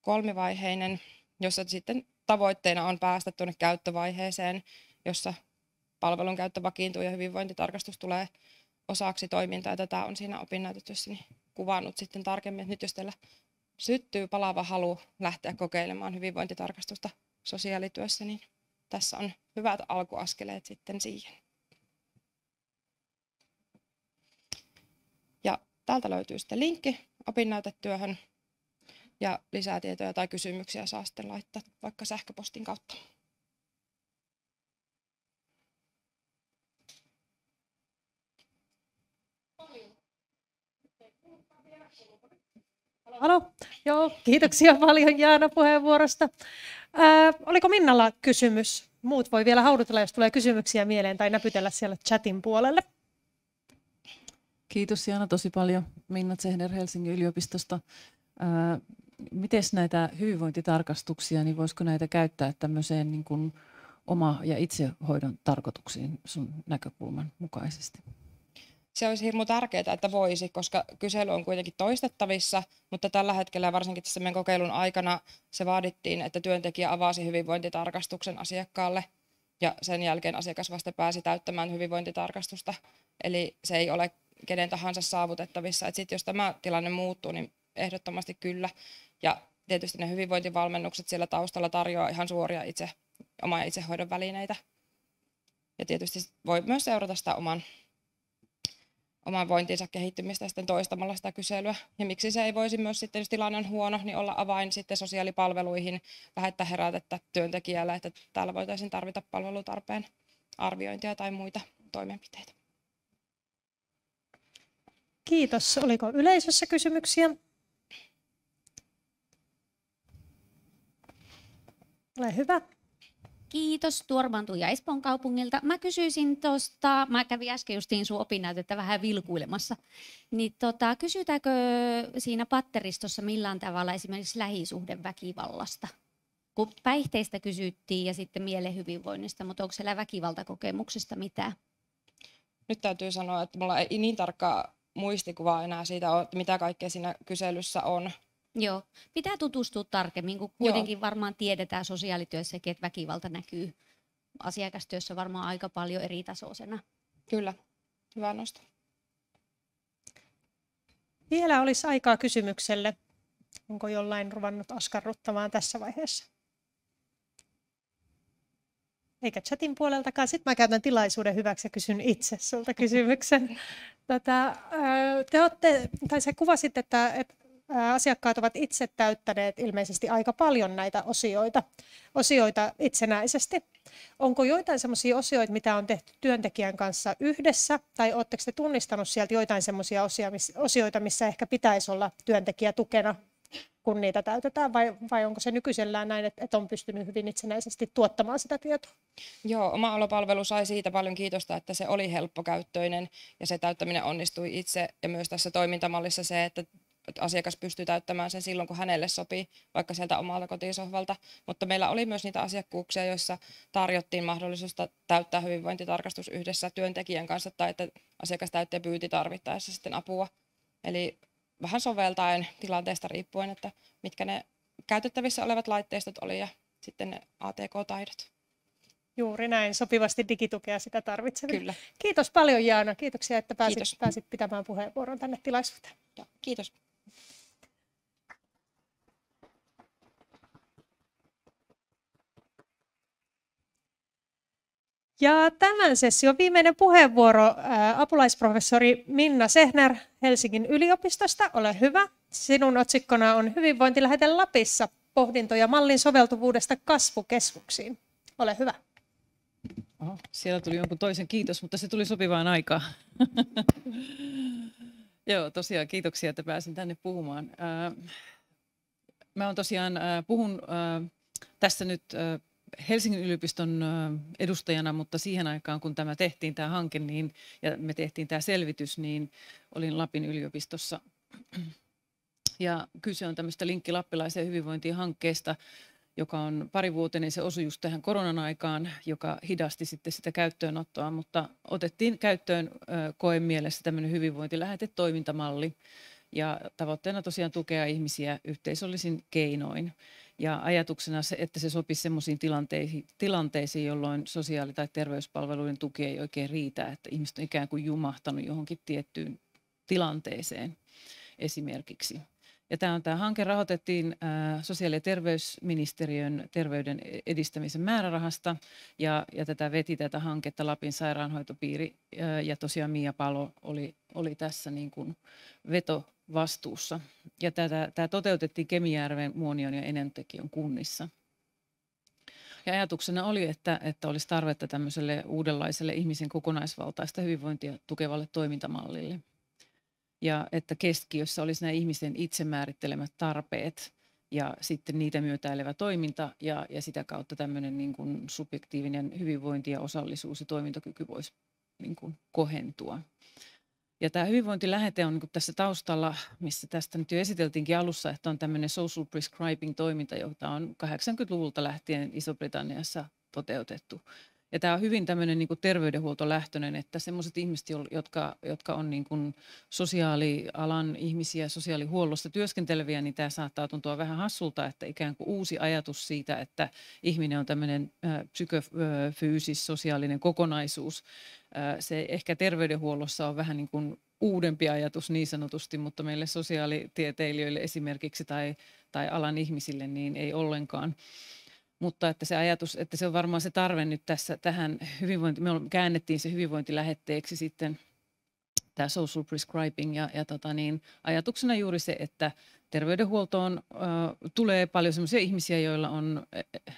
kolmivaiheinen, jossa sitten tavoitteena on päästä tuonne käyttövaiheeseen, jossa palvelun käyttö vakiintuu ja hyvinvointitarkastus tulee osaksi toimintaa. Tätä on siinä opinnäytetyssä niin kuvannut sitten tarkemmin, että nyt jos teillä syttyy palava halu lähteä kokeilemaan hyvinvointitarkastusta sosiaalityössä, niin tässä on hyvät alkuaskeleet sitten siihen. Ja Täältä löytyy sitten linkki opinnäytetyöhön ja lisää tietoja tai kysymyksiä saa sitten laittaa vaikka sähköpostin kautta. Halo. Joo, kiitoksia paljon Jaana puheenvuorosta. Ää, oliko Minnalla kysymys? Muut voi vielä haudutella, jos tulee kysymyksiä mieleen tai näpytellä siellä chatin puolelle. Kiitos Jaana tosi paljon. Minna Tsehner Helsingin yliopistosta. Miten näitä hyvinvointitarkastuksia, niin voisiko näitä käyttää tämmöiseen niin kuin oma- ja itsehoidon tarkoituksiin sun näkökulman mukaisesti? se olisi hirmu tärkeää, että voisi, koska kysely on kuitenkin toistettavissa, mutta tällä hetkellä varsinkin tässä meidän kokeilun aikana se vaadittiin, että työntekijä avasi hyvinvointitarkastuksen asiakkaalle ja sen jälkeen asiakas vasta pääsi täyttämään hyvinvointitarkastusta. Eli se ei ole kenen tahansa saavutettavissa. Et sit jos tämä tilanne muuttuu, niin ehdottomasti kyllä. Ja tietysti ne hyvinvointivalmennukset siellä taustalla tarjoaa ihan suoria itse, omaa itsehoidon välineitä. Ja tietysti voi myös seurata sitä oman oman vointinsa kehittymistä sitten toistamalla sitä kyselyä. Ja miksi se ei voisi myös sitten, jos tilanne on huono, niin olla avain sitten sosiaalipalveluihin, lähettää herätettä työntekijälle, että täällä voitaisiin tarvita palvelutarpeen arviointia tai muita toimenpiteitä. Kiitos. Oliko yleisössä kysymyksiä? Ole hyvä. Kiitos Tuorman Tuija Espoon kaupungilta. Mä kysyisin tuosta, mä kävin äsken justiin sun opinnäytettä vähän vilkuilemassa, niin tota, kysytäänkö siinä patteristossa millään tavalla esimerkiksi lähisuhdeväkivallasta? Kun päihteistä kysyttiin ja sitten mielen hyvinvoinnista, mutta onko siellä väkivaltakokemuksesta mitään? Nyt täytyy sanoa, että mulla ei niin tarkkaa muistikuvaa enää siitä että mitä kaikkea siinä kyselyssä on. Joo, pitää tutustua tarkemmin, kun kuitenkin Joo. varmaan tiedetään sosiaalityössäkin, että väkivalta näkyy asiakastyössä varmaan aika paljon eri tasoisena. Kyllä, hyvä nosto. Vielä olisi aikaa kysymykselle. Onko jollain ruvannut askarruttamaan tässä vaiheessa? Eikä chatin puoleltakaan. Sitten mä käytän tilaisuuden hyväksi ja kysyn itse sulta kysymyksen. Tätä, te olette, tai sä kuvasit, että, että asiakkaat ovat itse täyttäneet ilmeisesti aika paljon näitä osioita, osioita itsenäisesti. Onko joitain sellaisia osioita, mitä on tehty työntekijän kanssa yhdessä, tai oletteko te tunnistanut sieltä joitain sellaisia osioita, missä ehkä pitäisi olla työntekijä tukena, kun niitä täytetään, vai, vai onko se nykyisellään näin, että, että on pystynyt hyvin itsenäisesti tuottamaan sitä tietoa? Joo, oma alopalvelu sai siitä paljon kiitosta, että se oli helppokäyttöinen ja se täyttäminen onnistui itse ja myös tässä toimintamallissa se, että asiakas pystyy täyttämään sen silloin, kun hänelle sopii, vaikka sieltä omalta kotisohvalta. Mutta meillä oli myös niitä asiakkuuksia, joissa tarjottiin mahdollisuutta täyttää hyvinvointitarkastus yhdessä työntekijän kanssa tai että asiakas täytti ja pyyti tarvittaessa sitten apua. Eli vähän soveltaen tilanteesta riippuen, että mitkä ne käytettävissä olevat laitteistot oli ja sitten ne ATK-taidot. Juuri näin, sopivasti digitukea sitä tarvitseville. Kyllä. Kiitos paljon Jaana, kiitoksia, että pääsit, Kiitos. pääsit pitämään puheenvuoron tänne tilaisuuteen. Ja, kiitos. Ja tämän session viimeinen puheenvuoro apulaisprofessori Minna Sehner Helsingin yliopistosta. Ole hyvä. Sinun otsikkona on Hyvinvointilähete Lapissa, pohdintoja mallin soveltuvuudesta kasvukeskuksiin. Ole hyvä. Oho, siellä tuli jonkun toisen kiitos, mutta se tuli sopivaan aikaan. Joo, tosiaan kiitoksia, että pääsin tänne puhumaan. Mä on tosiaan, puhun tässä nyt Helsingin yliopiston edustajana, mutta siihen aikaan, kun tämä tehtiin, tämä hanke, niin, ja me tehtiin tämä selvitys, niin olin Lapin yliopistossa. Ja kyse on tämmöistä Linkki Lappilaiseen hyvinvointiin hankkeesta, joka on parivuotinen, se osui just tähän koronan aikaan, joka hidasti sitten sitä käyttöönottoa, mutta otettiin käyttöön koen mielessä tämmöinen hyvinvointilähetetoimintamalli ja tavoitteena tosiaan tukea ihmisiä yhteisöllisin keinoin. Ja ajatuksena se, että se sopisi sellaisiin tilanteisiin, tilanteisiin, jolloin sosiaali- tai terveyspalveluiden tuki ei oikein riitä, että ihmiset on ikään kuin jumahtanut johonkin tiettyyn tilanteeseen esimerkiksi. Ja tämä, on, tämä hanke rahoitettiin sosiaali- ja terveysministeriön terveyden edistämisen määrärahasta ja, ja tätä veti tätä hanketta Lapin sairaanhoitopiiri ja tosiaan Mia Palo oli oli tässä niin kuin vetovastuussa. Ja tätä, tämä toteutettiin Kemijärven, Muonion ja Enontekiön kunnissa. Ja ajatuksena oli, että, että olisi tarvetta tämmöiselle uudenlaiselle ihmisen kokonaisvaltaista hyvinvointia tukevalle toimintamallille. Ja että keskiössä olisi nämä ihmisen itse määrittelemät tarpeet ja sitten niitä myötäilevä toiminta ja, ja sitä kautta tämmöinen niin kuin subjektiivinen hyvinvointi ja osallisuus ja toimintakyky voisi niin kuin kohentua. Ja tämä hyvinvointilähete on niin tässä taustalla, missä tästä nyt jo esiteltiinkin alussa, että on tämmöinen social prescribing-toiminta, jota on 80-luvulta lähtien Iso-Britanniassa toteutettu. Ja tämä on hyvin tämmöinen niin terveydenhuoltolähtöinen, että semmoiset ihmiset, jotka, jotka on niin kuin sosiaalialan ihmisiä, sosiaalihuollossa työskenteleviä, niin tämä saattaa tuntua vähän hassulta, että ikään kuin uusi ajatus siitä, että ihminen on tämmöinen psykofyysis, sosiaalinen kokonaisuus. Se ehkä terveydenhuollossa on vähän niin kuin uudempi ajatus niin sanotusti, mutta meille sosiaalitieteilijöille esimerkiksi tai, tai alan ihmisille niin ei ollenkaan. Mutta että se ajatus, että se on varmaan se tarve nyt tässä tähän hyvinvointi, me käännettiin se hyvinvointilähetteeksi sitten tämä social prescribing ja, ja tota niin, ajatuksena juuri se, että terveydenhuoltoon äh, tulee paljon sellaisia ihmisiä, joilla on,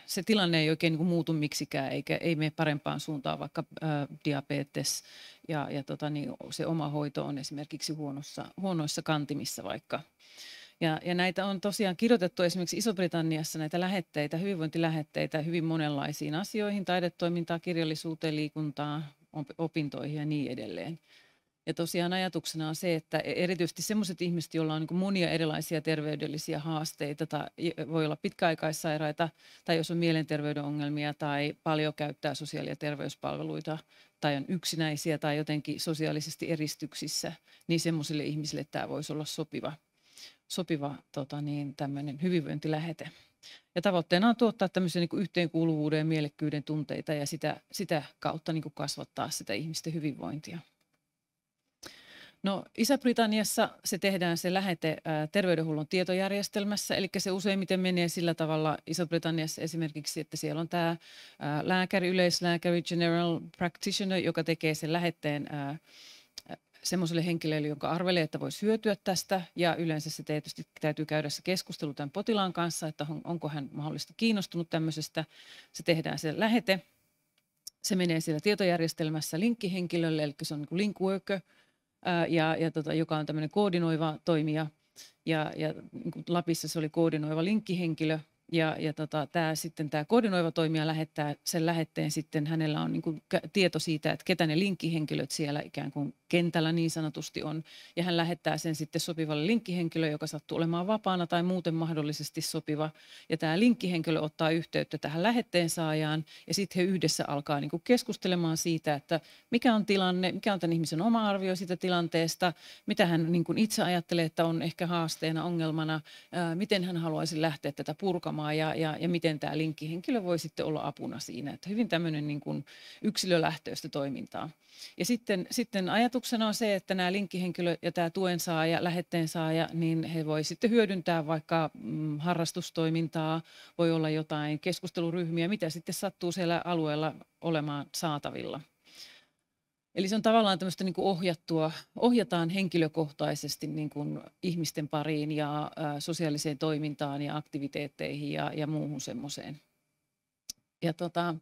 se tilanne ei oikein niin muutu miksikään, eikä ei mene parempaan suuntaan, vaikka äh, diabetes ja, ja tota niin, se oma hoito on esimerkiksi huonossa, huonoissa kantimissa vaikka – ja, ja näitä on tosiaan kirjoitettu esimerkiksi Iso-Britanniassa näitä lähetteitä, hyvinvointilähetteitä hyvin monenlaisiin asioihin, taidetoimintaa, kirjallisuuteen, liikuntaan, opintoihin ja niin edelleen. Ja tosiaan ajatuksena on se, että e-, erityisesti sellaiset ihmiset, joilla on niin monia erilaisia terveydellisiä haasteita tai voi olla pitkäaikaissairaita tai jos on mielenterveyden ongelmia tai paljon käyttää sosiaali- ja terveyspalveluita tai on yksinäisiä tai jotenkin sosiaalisesti eristyksissä, niin semmoisille ihmisille tämä voisi olla sopiva sopiva tota niin, tämmöinen hyvinvointilähete. Ja tavoitteena on tuottaa tämmöisen niin yhteenkuuluvuuden ja mielekkyyden tunteita ja sitä, sitä kautta niin kasvattaa sitä ihmisten hyvinvointia. No Iso-Britanniassa se tehdään se lähete ää, terveydenhuollon tietojärjestelmässä, eli se useimmiten menee sillä tavalla Iso-Britanniassa esimerkiksi, että siellä on tämä ää, lääkäri, yleislääkäri, general practitioner, joka tekee sen lähetteen ää, semmoiselle henkilölle, jonka arvelee, että voisi hyötyä tästä. Ja yleensä se tietysti täytyy käydä se keskustelu tämän potilaan kanssa, että on, onko hän mahdollisesti kiinnostunut tämmöisestä. Se tehdään se lähete. Se menee siellä tietojärjestelmässä linkkihenkilölle, eli se on niin link worker, ää, ja, ja tota, joka on tämmöinen koordinoiva toimija. Ja, ja niin Lapissa se oli koordinoiva linkkihenkilö, ja, ja tota, tämä sitten tämä koordinoiva toimija lähettää sen lähetteen sitten, hänellä on niin kuin tieto siitä, että ketä ne linkkihenkilöt siellä ikään kuin kentällä niin sanotusti on. Ja hän lähettää sen sitten sopivalle linkkihenkilölle, joka sattuu olemaan vapaana tai muuten mahdollisesti sopiva. Ja tämä linkkihenkilö ottaa yhteyttä tähän lähetteen saajaan ja sitten he yhdessä alkaa niin kuin keskustelemaan siitä, että mikä on tilanne, mikä on tämän ihmisen oma arvio siitä tilanteesta, mitä hän niin kuin itse ajattelee, että on ehkä haasteena, ongelmana, ää, miten hän haluaisi lähteä tätä purkamaan ja, ja, ja miten tämä linkkihenkilö voi sitten olla apuna siinä. Että hyvin tämmöinen niin kuin yksilölähtöistä toimintaa. Ja sitten, sitten ajatuksena on se, että nämä linkkihenkilö ja tämä tuen saaja, lähetteen saaja, niin he voi sitten hyödyntää vaikka mm, harrastustoimintaa, voi olla jotain keskusteluryhmiä, mitä sitten sattuu siellä alueella olemaan saatavilla. Eli se on tavallaan tämmöistä niin kuin ohjattua, ohjataan henkilökohtaisesti niin kuin ihmisten pariin ja ä, sosiaaliseen toimintaan ja aktiviteetteihin ja, ja muuhun semmoiseen. Ja tota,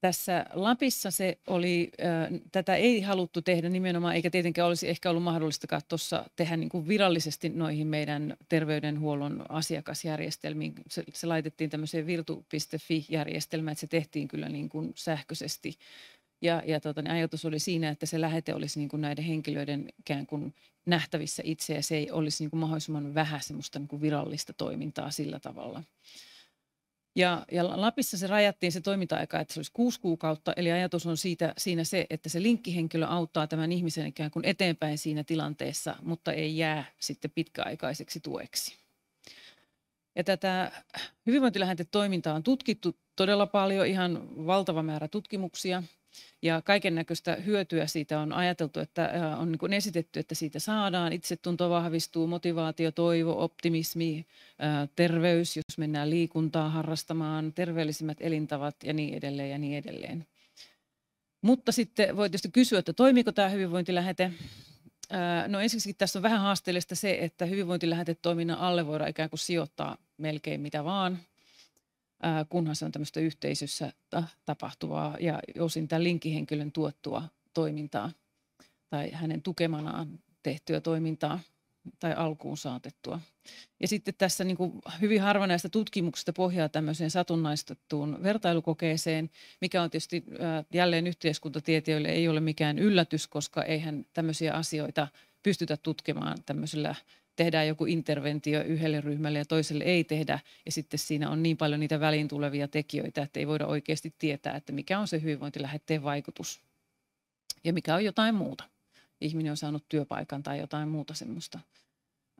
tässä Lapissa se oli, äh, tätä ei haluttu tehdä nimenomaan, eikä tietenkään olisi ehkä ollut mahdollista tuossa tehdä niin kuin virallisesti noihin meidän terveydenhuollon asiakasjärjestelmiin. Se, se laitettiin tämmöiseen virtu.fi-järjestelmään, että se tehtiin kyllä niin kuin sähköisesti. Ja, ja tota, niin ajatus oli siinä, että se lähete olisi niin kuin näiden henkilöiden ikään kuin nähtävissä itse ja se ei olisi niin kuin mahdollisimman vähän semmoista niin kuin virallista toimintaa sillä tavalla. Ja, ja Lapissa se rajattiin se toiminta-aika, että se olisi kuusi kuukautta, eli ajatus on siitä, siinä se, että se linkkihenkilö auttaa tämän ihmisen ikään kuin eteenpäin siinä tilanteessa, mutta ei jää sitten pitkäaikaiseksi tueksi. Ja tätä hyvinvointilähetetoimintaa on tutkittu todella paljon, ihan valtava määrä tutkimuksia. Ja kaiken näköistä hyötyä siitä on ajateltu, että on niin esitetty, että siitä saadaan. Itsetunto vahvistuu, motivaatio, toivo, optimismi, terveys, jos mennään liikuntaa harrastamaan, terveellisimmät elintavat ja niin edelleen ja niin edelleen. Mutta sitten voi tietysti kysyä, että toimiiko tämä hyvinvointilähete. No ensiksikin tässä on vähän haasteellista se, että hyvinvointilähetetoiminnan alle voidaan ikään kuin sijoittaa melkein mitä vaan, kunhan se on tämmöistä yhteisössä tapahtuvaa ja osin tämän linkkihenkilön tuottua toimintaa tai hänen tukemanaan tehtyä toimintaa tai alkuun saatettua. Ja sitten tässä niin kuin hyvin harva näistä tutkimuksista pohjaa tämmöiseen satunnaistettuun vertailukokeeseen, mikä on tietysti jälleen yhteiskuntatieteilijöille ei ole mikään yllätys, koska eihän tämmöisiä asioita pystytä tutkimaan tämmöisellä tehdään joku interventio yhdelle ryhmälle ja toiselle ei tehdä. Ja sitten siinä on niin paljon niitä väliin tulevia tekijöitä, että ei voida oikeasti tietää, että mikä on se hyvinvointilähetteen vaikutus ja mikä on jotain muuta. Ihminen on saanut työpaikan tai jotain muuta semmoista.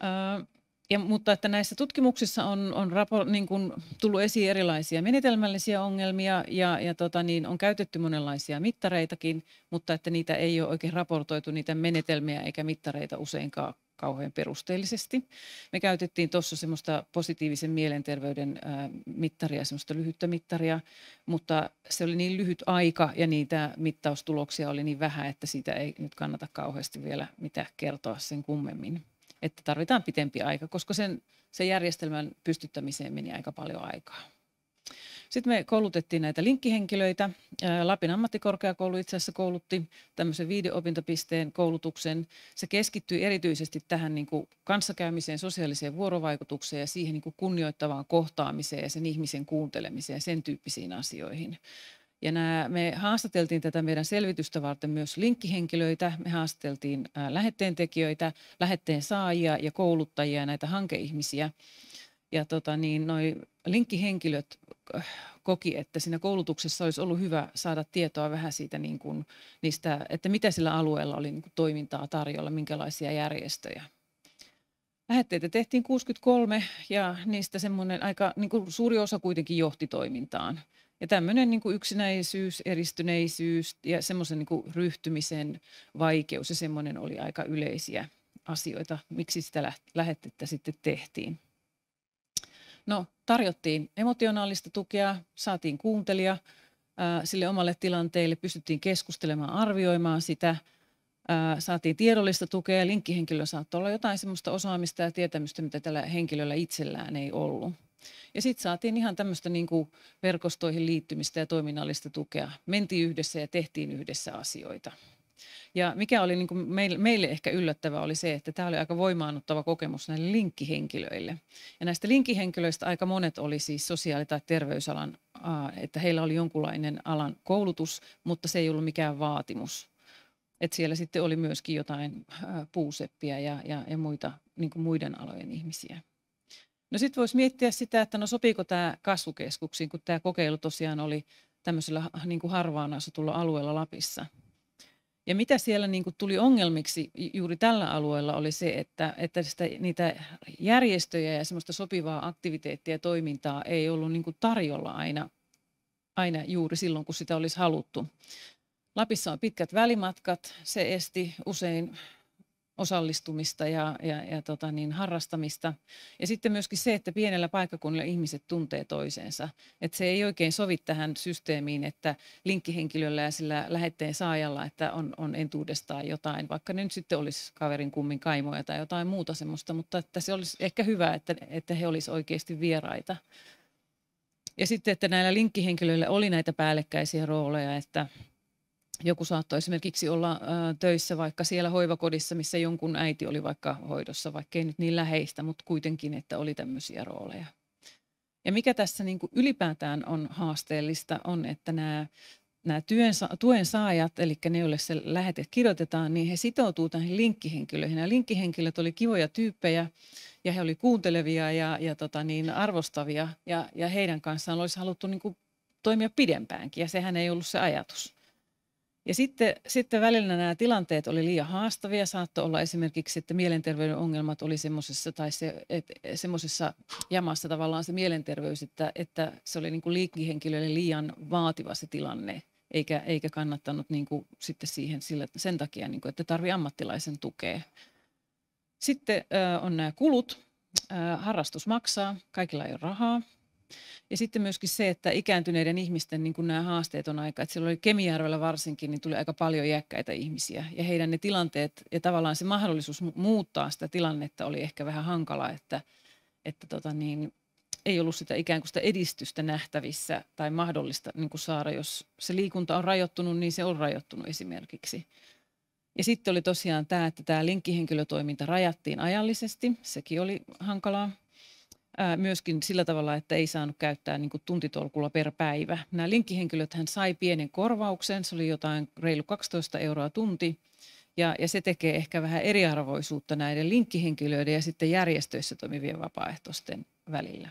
Öö, ja, mutta että näissä tutkimuksissa on, on rapo, niin kuin tullut esiin erilaisia menetelmällisiä ongelmia ja, ja tota niin, on käytetty monenlaisia mittareitakin, mutta että niitä ei ole oikein raportoitu, niitä menetelmiä eikä mittareita useinkaan kauhean perusteellisesti. Me käytettiin tuossa semmoista positiivisen mielenterveyden mittaria, semmoista lyhyttä mittaria, mutta se oli niin lyhyt aika ja niitä mittaustuloksia oli niin vähän, että siitä ei nyt kannata kauheasti vielä mitä kertoa sen kummemmin. Että tarvitaan pitempi aika, koska sen, sen järjestelmän pystyttämiseen meni aika paljon aikaa. Sitten me koulutettiin näitä linkkihenkilöitä. Lapin ammattikorkeakoulu itse asiassa koulutti tämmöisen viideopintopisteen koulutuksen. Se keskittyi erityisesti tähän niin kuin kanssakäymiseen, sosiaaliseen vuorovaikutukseen ja siihen niin kuin kunnioittavaan kohtaamiseen ja sen ihmisen kuuntelemiseen, sen tyyppisiin asioihin. Ja nämä, me haastateltiin tätä meidän selvitystä varten myös linkkihenkilöitä, me haastateltiin lähetteen tekijöitä, lähetteen saajia ja kouluttajia, näitä hankeihmisiä. Ja tota niin, noi linkkihenkilöt koki, että siinä koulutuksessa olisi ollut hyvä saada tietoa vähän siitä, niin kuin, niistä, että mitä sillä alueella oli niin kuin toimintaa tarjolla, minkälaisia järjestöjä. Lähetteitä tehtiin 63 ja niistä semmoinen aika niin kuin suuri osa kuitenkin johti toimintaan. Ja tämmöinen niin kuin yksinäisyys, eristyneisyys ja semmoisen niin kuin ryhtymisen vaikeus ja semmoinen oli aika yleisiä asioita, miksi sitä lähetettä sitten tehtiin. No, tarjottiin emotionaalista tukea, saatiin kuuntelija ää, sille omalle tilanteelle, pystyttiin keskustelemaan, arvioimaan sitä, ää, saatiin tiedollista tukea linkkihenkilö saattoi olla jotain sellaista osaamista ja tietämystä, mitä tällä henkilöllä itsellään ei ollut. Ja sitten saatiin ihan tämmöistä niin verkostoihin liittymistä ja toiminnallista tukea. Mentiin yhdessä ja tehtiin yhdessä asioita. Ja mikä oli niin kuin meille, meille ehkä yllättävä oli se, että tämä oli aika voimaannuttava kokemus näille linkkihenkilöille. Ja näistä linkkihenkilöistä aika monet oli siis sosiaali- tai terveysalan, että heillä oli jonkunlainen alan koulutus, mutta se ei ollut mikään vaatimus. Että siellä sitten oli myöskin jotain puuseppiä ja, ja, ja muita niin kuin muiden alojen ihmisiä. No sitten voisi miettiä sitä, että no sopiiko tämä kasvukeskuksiin, kun tämä kokeilu tosiaan oli tämmöisellä niin kuin harvaan asutulla alueella Lapissa – ja mitä siellä niin kuin tuli ongelmiksi juuri tällä alueella oli se, että, että sitä, niitä järjestöjä ja semmoista sopivaa aktiviteettia ja toimintaa ei ollut niin kuin tarjolla aina, aina juuri silloin, kun sitä olisi haluttu. Lapissa on pitkät välimatkat, se esti usein osallistumista ja, ja, ja tota niin, harrastamista. Ja sitten myöskin se, että pienellä paikkakunnalla ihmiset tuntee toisensa. Että se ei oikein sovi tähän systeemiin, että linkkihenkilöllä ja sillä lähetteen saajalla, että on, on entuudestaan jotain, vaikka ne nyt sitten olisi kaverin kummin kaimoja tai jotain muuta semmoista, mutta että se olisi ehkä hyvä, että, että he olisivat oikeasti vieraita. Ja sitten, että näillä linkkihenkilöillä oli näitä päällekkäisiä rooleja, että joku saattoi esimerkiksi olla ö, töissä vaikka siellä hoivakodissa, missä jonkun äiti oli vaikka hoidossa, vaikka ei nyt niin läheistä, mutta kuitenkin, että oli tämmöisiä rooleja. Ja mikä tässä niin kuin ylipäätään on haasteellista, on, että nämä, nämä työn, tuen saajat, eli ne, joille se lähete kirjoitetaan, niin he sitoutuu tähän linkkihenkilöihin. Ja linkkihenkilöt oli kivoja tyyppejä, ja he oli kuuntelevia ja, ja tota niin, arvostavia, ja, ja heidän kanssaan olisi haluttu niin kuin toimia pidempäänkin, ja sehän ei ollut se ajatus. Ja sitten, sitten välillä nämä tilanteet oli liian haastavia. Saattoi olla esimerkiksi, että mielenterveyden ongelmat oli semmoisessa tai se, semmoisessa jamassa tavallaan se mielenterveys, että, että se oli niin kuin liikkihenkilöille liian vaativa se tilanne, eikä, eikä kannattanut niin kuin sitten siihen sillä, sen takia, niin kuin, että tarvii ammattilaisen tukea. Sitten äh, on nämä kulut. Äh, harrastus maksaa, kaikilla ei ole rahaa. Ja sitten myöskin se, että ikääntyneiden ihmisten niin kuin nämä haasteet on aika, että silloin oli Kemijärvellä varsinkin, niin tuli aika paljon iäkkäitä ihmisiä. Ja heidän ne tilanteet ja tavallaan se mahdollisuus muuttaa sitä tilannetta oli ehkä vähän hankala, että, että tota niin, ei ollut sitä ikään kuin sitä edistystä nähtävissä tai mahdollista niin kuin saada. Jos se liikunta on rajoittunut, niin se on rajoittunut esimerkiksi. Ja sitten oli tosiaan tämä, että tämä linkkihenkilötoiminta rajattiin ajallisesti. Sekin oli hankalaa. Myöskin sillä tavalla, että ei saanut käyttää niin kuin tuntitolkulla per päivä. Nämä linkkihenkilöt hän sai pienen korvauksen, se oli jotain reilu 12 euroa tunti. Ja, ja se tekee ehkä vähän eriarvoisuutta näiden linkkihenkilöiden ja sitten järjestöissä toimivien vapaaehtoisten välillä.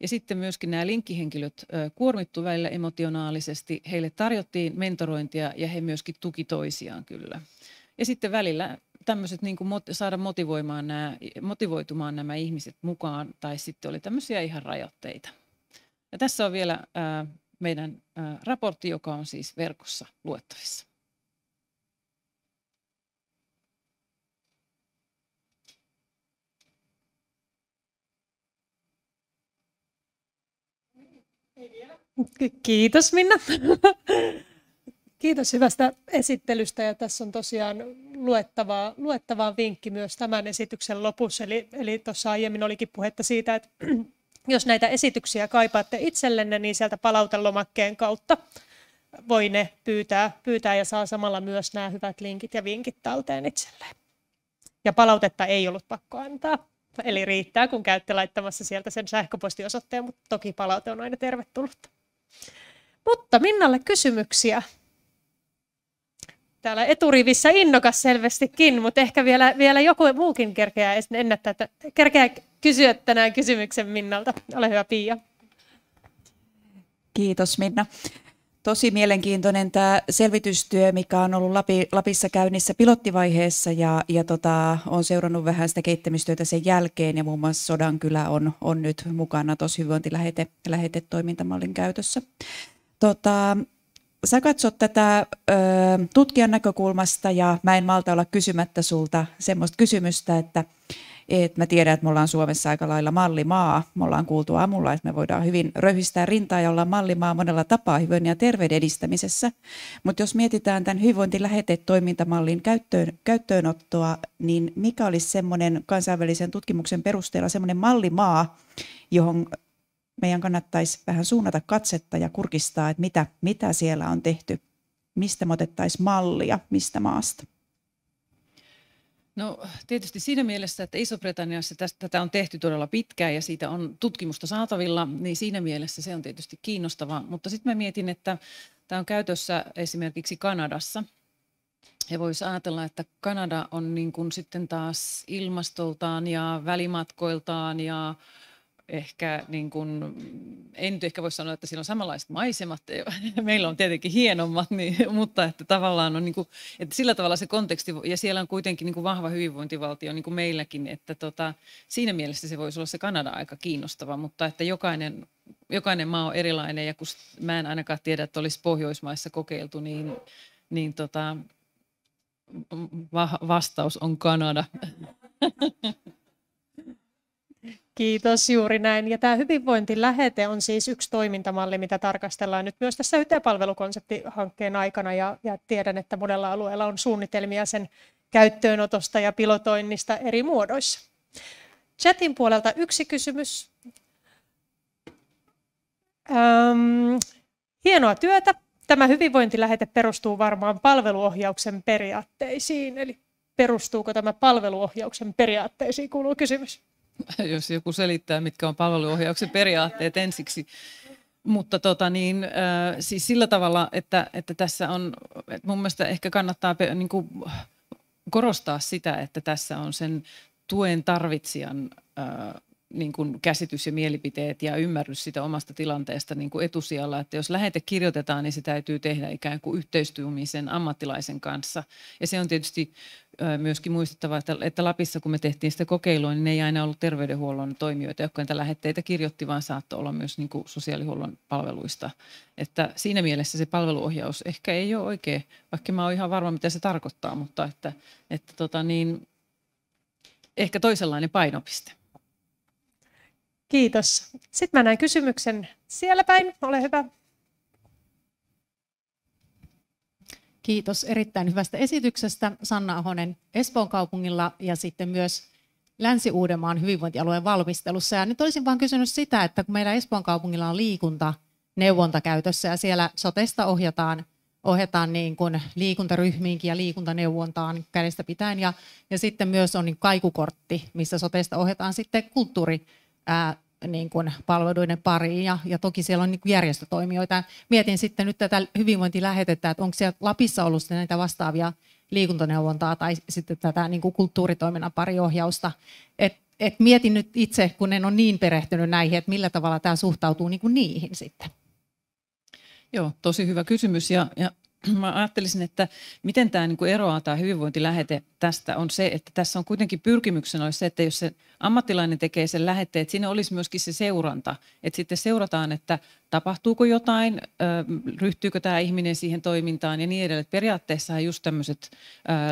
Ja sitten myöskin nämä linkkihenkilöt kuormittu välillä emotionaalisesti. Heille tarjottiin mentorointia ja he myöskin tuki toisiaan kyllä. Ja sitten välillä tämmöiset niin kuin saada motivoimaan nämä, motivoitumaan nämä ihmiset mukaan, tai sitten oli tämmöisiä ihan rajoitteita. Ja tässä on vielä ää, meidän ää, raportti, joka on siis verkossa luettavissa. Kiitos Minna. Kiitos hyvästä esittelystä ja tässä on tosiaan luettavaa, luettavaa vinkki myös tämän esityksen lopussa. Eli, eli tuossa aiemmin olikin puhetta siitä, että jos näitä esityksiä kaipaatte itsellenne, niin sieltä palautelomakkeen kautta voi ne pyytää, pyytää ja saa samalla myös nämä hyvät linkit ja vinkit talteen itselleen. Ja palautetta ei ollut pakko antaa. Eli riittää, kun käytte laittamassa sieltä sen sähköpostiosoitteen, mutta toki palaute on aina tervetullutta. Mutta Minnalle kysymyksiä. Täällä eturivissä innokas selvästikin, mutta ehkä vielä, vielä joku muukin kerkeää ennättää, että kerkeää kysyä tänään kysymyksen Minnalta. Ole hyvä Pia. Kiitos Minna tosi mielenkiintoinen tämä selvitystyö, mikä on ollut Lapi, Lapissa käynnissä pilottivaiheessa ja, ja tota, on seurannut vähän sitä kehittämistyötä sen jälkeen ja muun muassa Sodankylä on, on nyt mukana tuossa hyvinvointilähetetoimintamallin käytössä. Tota, sä katsot tätä ö, tutkijan näkökulmasta ja mä en malta olla kysymättä sulta semmoista kysymystä, että et mä tiedän, että me ollaan Suomessa aika lailla mallimaa. Me ollaan kuultu aamulla, että me voidaan hyvin röyhistää rintaa ja olla mallimaa monella tapaa hyvinvoinnin ja terveyden edistämisessä. Mutta jos mietitään tämän hyvinvointilähetetoimintamallin käyttöön, käyttöönottoa, niin mikä olisi semmoinen kansainvälisen tutkimuksen perusteella semmoinen mallimaa, johon meidän kannattaisi vähän suunnata katsetta ja kurkistaa, että mitä, mitä siellä on tehty, mistä me otettaisiin mallia, mistä maasta. No tietysti siinä mielessä, että Iso-Britanniassa tätä on tehty todella pitkään ja siitä on tutkimusta saatavilla, niin siinä mielessä se on tietysti kiinnostavaa. Mutta sitten mä mietin, että tämä on käytössä esimerkiksi Kanadassa. Ja voisi ajatella, että Kanada on niin kuin sitten taas ilmastoltaan ja välimatkoiltaan ja ehkä, niin kuin, ei nyt ehkä voi sanoa, että siinä on samanlaiset maisemat, meillä on tietenkin hienommat, niin, mutta että tavallaan on niin kuin, että sillä tavalla se konteksti, ja siellä on kuitenkin niin kuin vahva hyvinvointivaltio niin kuin meilläkin, että tota, siinä mielessä se voisi olla se Kanada aika kiinnostava, mutta että jokainen, jokainen maa on erilainen, ja kun mä en ainakaan tiedä, että olisi Pohjoismaissa kokeiltu, niin, niin tota, va- vastaus on Kanada. Kiitos, juuri näin. Ja tämä hyvinvointilähete on siis yksi toimintamalli, mitä tarkastellaan nyt myös tässä YT-palvelukonseptihankkeen aikana. Ja, ja tiedän, että monella alueella on suunnitelmia sen käyttöönotosta ja pilotoinnista eri muodoissa. Chatin puolelta yksi kysymys. Öm, hienoa työtä. Tämä hyvinvointilähete perustuu varmaan palveluohjauksen periaatteisiin. Eli perustuuko tämä palveluohjauksen periaatteisiin, kuuluu kysymys. jos joku selittää, mitkä on palveluohjauksen periaatteet ensiksi. Mutta tota niin, äh, siis sillä tavalla, että, että tässä on, että mun mielestä ehkä kannattaa niin kuin, korostaa sitä, että tässä on sen tuen tarvitsijan äh, niin kuin käsitys ja mielipiteet ja ymmärrys sitä omasta tilanteesta niin kuin etusijalla. Että jos lähete kirjoitetaan, niin se täytyy tehdä ikään kuin yhteistyömisen ammattilaisen kanssa. Ja se on tietysti myöskin muistettava, että, että Lapissa kun me tehtiin sitä kokeilua, niin ne ei aina ollut terveydenhuollon toimijoita, jotka niitä lähetteitä kirjoitti, vaan saattoi olla myös niin kuin sosiaalihuollon palveluista. Että siinä mielessä se palveluohjaus ehkä ei ole oikein, vaikka mä oon ihan varma, mitä se tarkoittaa, mutta että, että tota niin, ehkä toisenlainen painopiste. Kiitos. Sitten mä näen kysymyksen siellä päin. Ole hyvä. Kiitos erittäin hyvästä esityksestä Sanna Ahonen Espoon kaupungilla ja sitten myös Länsi-Uudenmaan hyvinvointialueen valmistelussa. Ja nyt olisin vain kysynyt sitä, että kun meillä Espoon kaupungilla on liikunta neuvonta käytössä ja siellä sotesta ohjataan, ohjataan niin kuin liikuntaryhmiinkin ja liikuntaneuvontaan kädestä pitäen ja, ja sitten myös on niin kaikukortti, missä sotesta ohjataan sitten kulttuuri ää, niin kuin palveluiden pariin ja, ja toki siellä on niin kuin järjestötoimijoita. Mietin sitten nyt tätä hyvinvointilähetettä, että onko siellä Lapissa ollut näitä vastaavia liikuntaneuvontaa tai sitten tätä niin kuin kulttuuritoiminnan pariohjausta. Et, et mietin nyt itse, kun en ole niin perehtynyt näihin, että millä tavalla tämä suhtautuu niin kuin niihin sitten. Joo, tosi hyvä kysymys ja, ja mä ajattelisin, että miten tämä niin eroaa tämä hyvinvointilähete tästä on se, että tässä on kuitenkin pyrkimyksenä olisi se, että jos se ammattilainen tekee sen lähetteen, että siinä olisi myöskin se seuranta, että sitten seurataan, että tapahtuuko jotain, ryhtyykö tämä ihminen siihen toimintaan ja niin edelleen. Periaatteessa just tämmöiset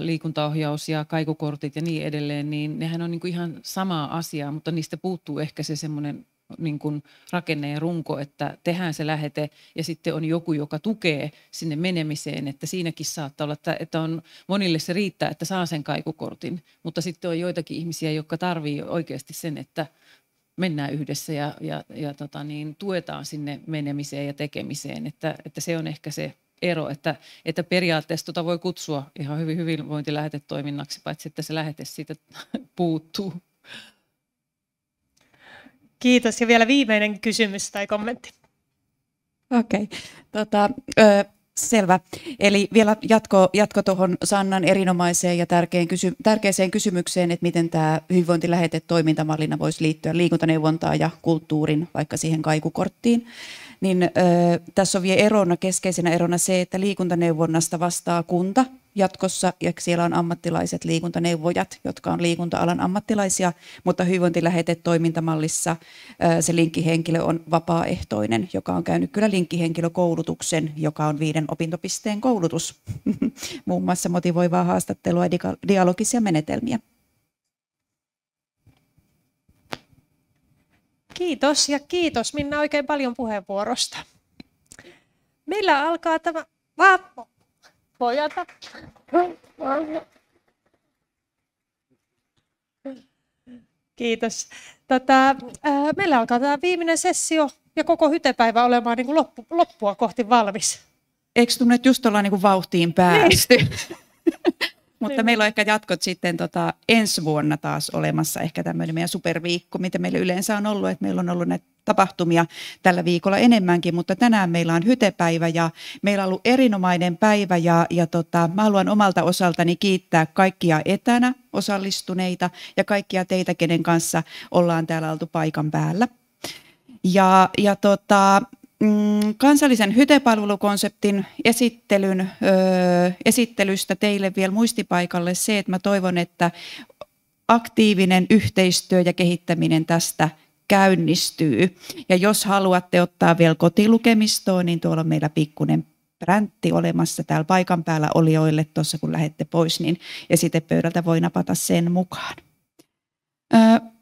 liikuntaohjaus ja kaikukortit ja niin edelleen, niin nehän on niin kuin ihan samaa asiaa, mutta niistä puuttuu ehkä se semmoinen niin kuin rakenne ja runko, että tehdään se lähete ja sitten on joku, joka tukee sinne menemiseen, että siinäkin saattaa olla, että, on, monille se riittää, että saa sen kaikukortin, mutta sitten on joitakin ihmisiä, jotka tarvii oikeasti sen, että mennään yhdessä ja, ja, ja tota niin, tuetaan sinne menemiseen ja tekemiseen, että, että se on ehkä se ero, että, että periaatteessa tota voi kutsua ihan hyvin hyvinvointilähetetoiminnaksi, paitsi että se lähete siitä puuttuu. Kiitos. Ja vielä viimeinen kysymys tai kommentti. Okei. Okay. Tota, ö, selvä. Eli vielä jatko, jatko tuohon Sannan erinomaiseen ja tärkeään, kysy, tärkeäseen kysymykseen, että miten tämä hyvinvointilähete toimintamallina voisi liittyä liikuntaneuvontaan ja kulttuurin, vaikka siihen kaikukorttiin niin ö, tässä on vielä erona, keskeisenä erona se, että liikuntaneuvonnasta vastaa kunta jatkossa, ja siellä on ammattilaiset liikuntaneuvojat, jotka on liikunta-alan ammattilaisia, mutta hyvinvointilähetetoimintamallissa se linkkihenkilö on vapaaehtoinen, joka on käynyt kyllä linkkihenkilökoulutuksen, joka on viiden opintopisteen koulutus, muun muassa motivoivaa haastattelua ja dialogisia menetelmiä. Kiitos ja kiitos Minna oikein paljon puheenvuorosta. Meillä alkaa tämä... Vappo. Pojata. Kiitos. Tota, meillä alkaa tämä viimeinen sessio ja koko hytepäivä olemaan niin kuin loppu, loppua kohti valmis. Eikö tunne, että just ollaan niin kuin vauhtiin päästy? Niin. Mutta niin. meillä on ehkä jatkot sitten tota, ensi vuonna taas olemassa ehkä tämmöinen meidän superviikko, mitä meillä yleensä on ollut, että meillä on ollut näitä tapahtumia tällä viikolla enemmänkin, mutta tänään meillä on hytepäivä ja meillä on ollut erinomainen päivä ja, ja tota, mä haluan omalta osaltani kiittää kaikkia etänä osallistuneita ja kaikkia teitä, kenen kanssa ollaan täällä oltu paikan päällä. Ja, ja tota, kansallisen hytepalvelukonseptin esittelyn, ö, esittelystä teille vielä muistipaikalle se, että mä toivon, että aktiivinen yhteistyö ja kehittäminen tästä käynnistyy. Ja jos haluatte ottaa vielä kotilukemistoon, niin tuolla on meillä pikkuinen präntti olemassa täällä paikan päällä olijoille tuossa kun lähdette pois, niin esitepöydältä voi napata sen mukaan. Ö,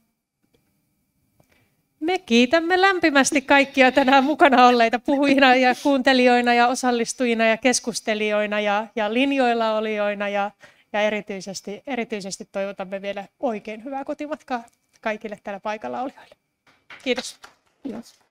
me kiitämme lämpimästi kaikkia tänään mukana olleita puhujina ja kuuntelijoina ja osallistujina ja keskustelijoina ja, ja linjoilla olijoina ja, ja erityisesti, erityisesti toivotamme vielä oikein hyvää kotimatkaa kaikille täällä paikalla olijoille. Kiitos. Kiitos.